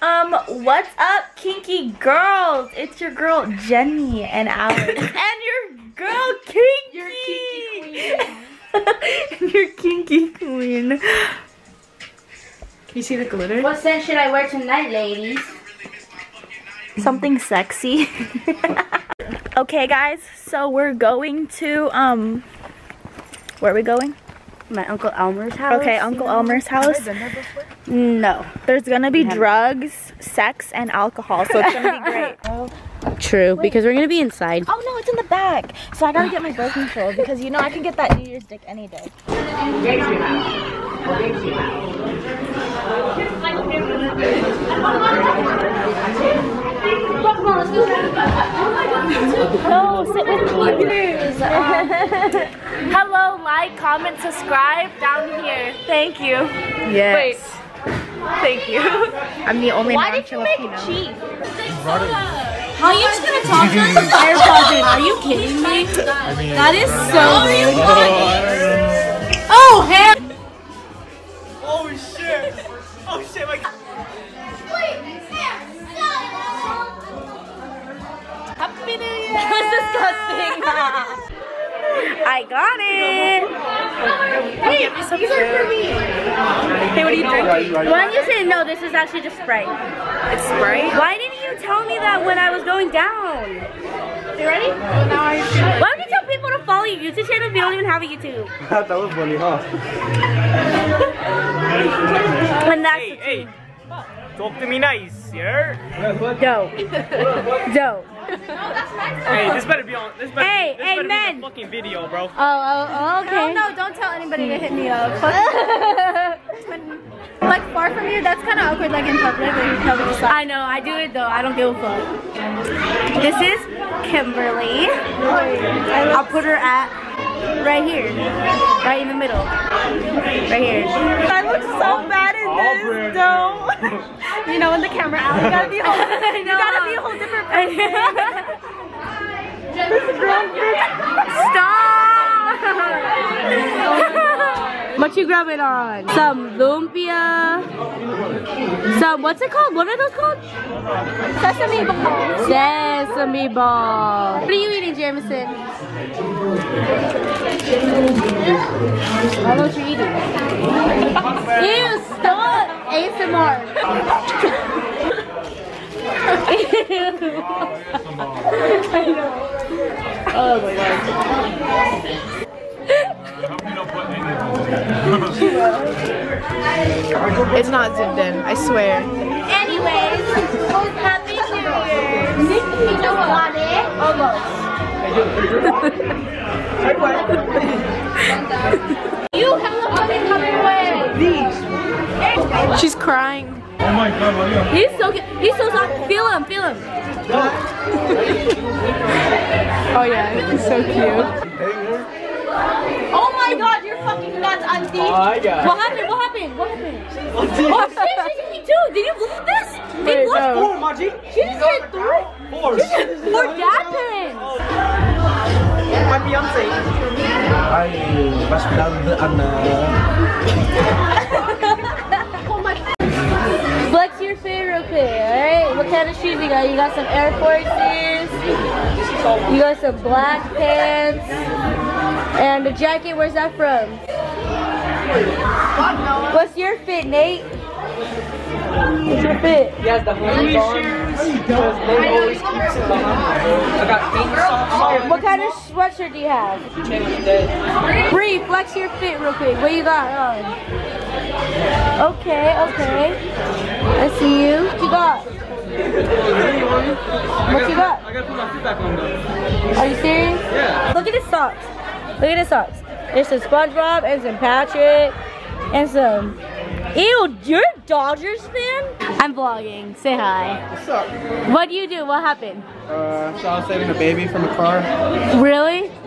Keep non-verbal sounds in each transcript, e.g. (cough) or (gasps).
Um, what's up, kinky girls? It's your girl Jenny and Alex, (laughs) and your girl Kinky. Your kinky queen. (laughs) your kinky queen. Can you see the glitter? What scent should I wear tonight, ladies? Something sexy. (laughs) okay, guys. So we're going to um. Where are we going? My Uncle Elmer's house. Okay, Uncle Elmer's house. No. There's gonna be drugs, sex, and alcohol, so it's gonna be (laughs) great. Oh. True, because we're gonna be inside. Oh no, it's in the back. So I gotta get my birth control because you know I can get that New Year's dick any day. No, sit with me. Um, (laughs) hello, like, comment, subscribe down here. Thank you. Yes. Thank you. (laughs) I'm the only Why did you make non-Filipino. How are you just gonna talk to us entire closet? Are you kidding me? That is so rude. Oh, hell! Oh (laughs) I got it. Hey, these are for me. Hey, what are you drinking? Why didn't you say no? This is actually just Sprite. It's Sprite. Why didn't you tell me that when I was going down? You ready? now I Why would you tell people to follow your YouTube channel if you don't even have a YouTube? (laughs) that was funny, huh? (laughs) And that's Hey, hey! Talk to me nice, yeah? dope. Dope. Hey, this better be on. This better, Hey, this hey, better men. be the fucking video, bro. Oh, oh, oh, okay. No, don't tell anybody to hit me up. (laughs) like far from you, that's kind of awkward. Like in public, like you tell me. I know, I do it though. I don't give a fuck. This is Kimberly. I'll put her at right here. Right in the middle. Right here. I look so bad in this. Don't. (laughs) You know, when the camera out, you gotta be a whole, (laughs) I you gotta be a whole different person. (laughs) Stop! what you grabbing on? Some lumpia. Some, what's it called? What are those called? Sesame balls. Sesame ball. What are you eating, Jameson? I know what you're eating. (laughs) Ew, stop! ASMR. oh my god. It's not zipped in, I swear. Anyways, happy New Year. You You have the fucking coming away. She's crying. He's so good. He's so soft. Feel him, feel him. Oh yeah, he's so cute. Oh my god, you're fucking nuts, auntie. Oh, I got What happened? What happened? What happened? Oh shit, she hit me too. Did you look at this? They Wait, lost no. Four, Maji. She just hit three. Four. Four dad pins. Oh my fiance. Ay, mas pinagdaan na. Flex your favorite pair, alright? What kind of shoes you got? You got some Air Forces. You got some black pants. And the jacket, where's that from? What's your fit, Nate? What's your fit? Yes, the holy shoes. Because Lord always keeps it behind. I got pink socks. What kind of sweatshirt do you have? Bree, flex your fit real quick. What you got on? Okay, okay. I see you. What you got? What you got? I gotta put my feet back on though. Are you serious? Yeah. Look at his socks. Look at his socks. There's some SpongeBob and some Patrick and some. Ew, you're a Dodgers fan? I'm vlogging. Say hi. What's up? What do you do? What happened? Uh, so I was saving a baby from a car. Really? (laughs)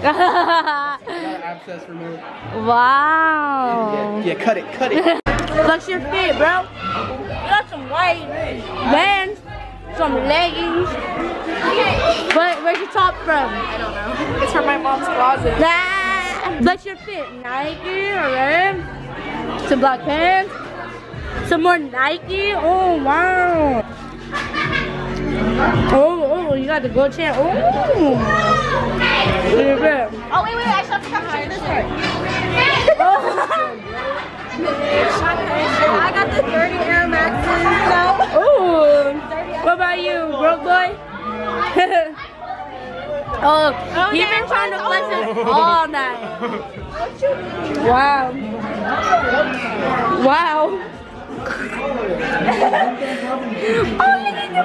Got an (laughs) abscess removed. wow. Yeah, cut it, cut it. (laughs) Flex your fit, bro. You got some white bands, some leggings. But where's your top from? I don't know. It's from my mom's closet. Nah. Let your fit Nike, alright? Some black pants. Some more Nike. Oh wow. Oh, oh, you got the gold chain. Oh. Look at that. Oh wait, wait, I still forgot to you this part. (laughs) I got the 30 Air Maxes. No. Ooh. What about you, broke boy? (laughs) Oh, oh, he been trying to flex it all night. Wow. Wow. (laughs) oh, look at the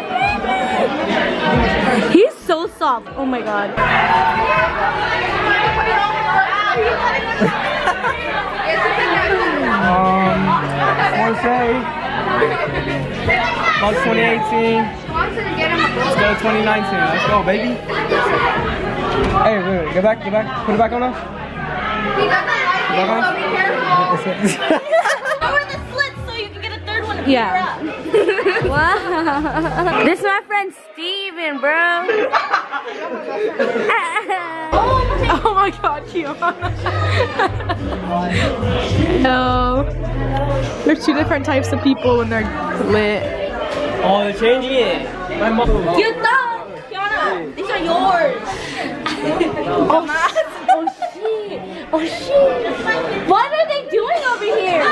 baby. He's so soft. Oh my god. Um, I want to say, about 2018. Let's go 2019. Let's go, baby. Hey, wait, wait, get back, get back. Put it back on now. Put it. Lower the slits so you can get a third one. if Yeah. you're up. Wow. This is my friend Steven, bro. Oh my god, Kiana. no. There's two different types of people when they're lit. Oh, they're changing it. My mom. You know, Kiana, these are yours. (laughs) Oh shit! Oh shit! What are they doing over here?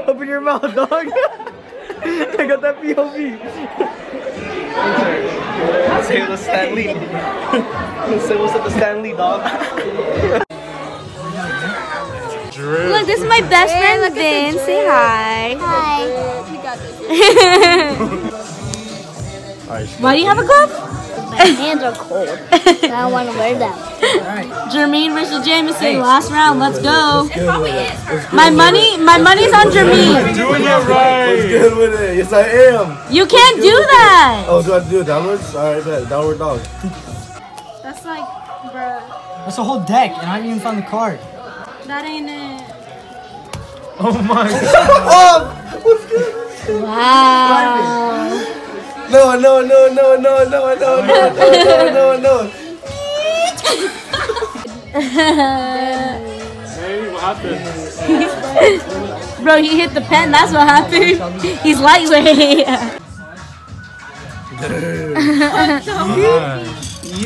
(laughs) Open your mouth, dog. (laughs) I got that POV. Say what's Stanley. (laughs) Say what's up to Stanley, dog. Look, this is my best friend Vin. Say hi. Hi. (laughs) Why do you have a glove? My hands are cold. I don't want to wear them. Jermaine versus Jameson, last round. Let's go. My money, my money's on Jermaine. Doing it right. What's good with it? Yes, I am. You can't do that. Oh, do I do it downwards? All right, bet. Downward dog. That's like, bruh, That's a whole deck, and I haven't even found the card. That ain't it. Oh my god. Wow. No, no, no, no, no, no, no, no, no, no, no, no. Hey, what happened? Bro, he hit the pen. That's what happened. He's lightweight. (laughs)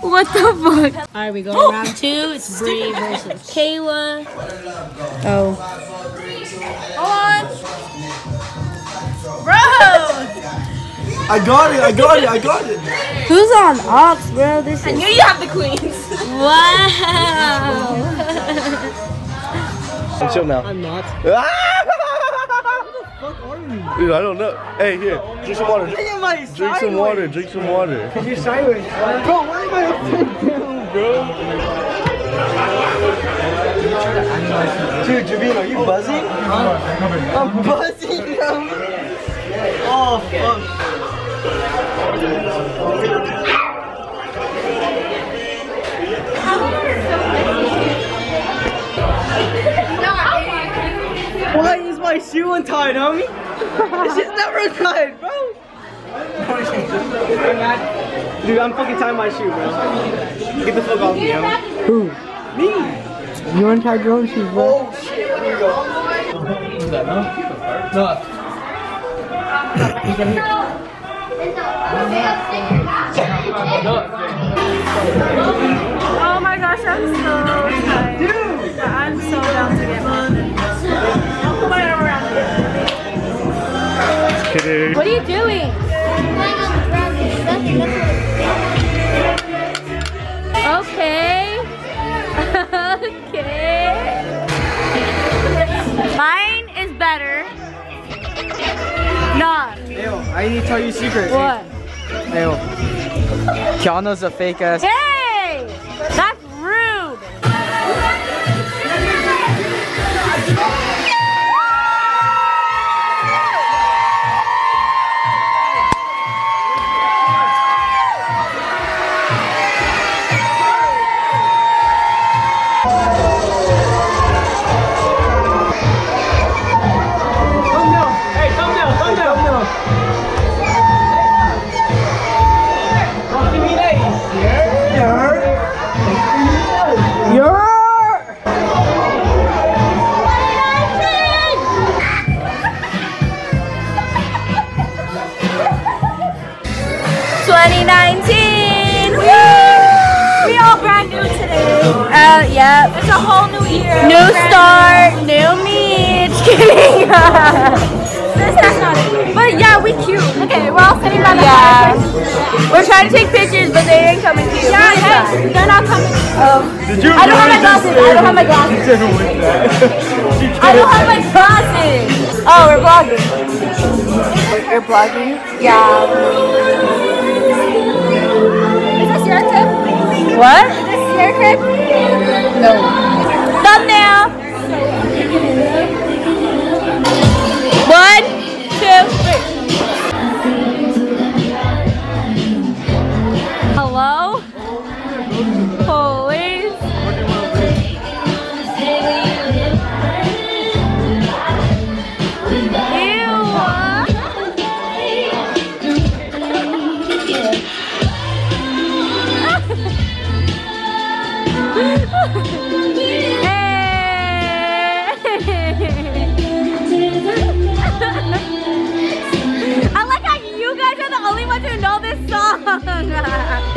what the fuck? All right, we go (gasps) round two. It's Bree versus Kayla. Oh. Hold on. Bro! I got it, I got it, I got it. Who's on Ox, bro? This is. Here you have the queens. Wow. (laughs) Chill now. I'm not. Ah! Dude, I don't know. Hey, here, drink some water. Drink some water, drink some water. You're sideways. Bro, why am I upside down, bro? Dude, Javine, are you buzzing? I'm buzzing now. Oh, fuck. Why is my shoe untied, homie? It's just never untied, bro. Dude, I'm fucking tying my shoe, bro. Get the fuck off me, homie. Who? Me. You untied your own shoes, bro. Oh shit, here we go. No. Oh my gosh, I'm so tired. But I'm so down to get here. What are you doing? Okay. (laughs) okay. Mine is better. Not. Ew, I need to tell you a secret. What? Ew. Kiana's a fake ass. Hey! That's rude. 2019! Woo! We all brand new today. Uh, yep. It's a whole new year. New Brand start, new me. Just kidding. (laughs) This, that's not it. But yeah, we cute. Okay, we're all sitting by the yeah. fireplace. We're trying to take pictures, but they ain't coming to you. Yeah, Who is hey, they're not coming. Did you I don't have my glasses. I don't have my glasses. You didn't with that. I don't have my glasses. Oh, we're vlogging. You're vlogging? Yeah. What? Is this your tip? No. Thumbnail. I (laughs) like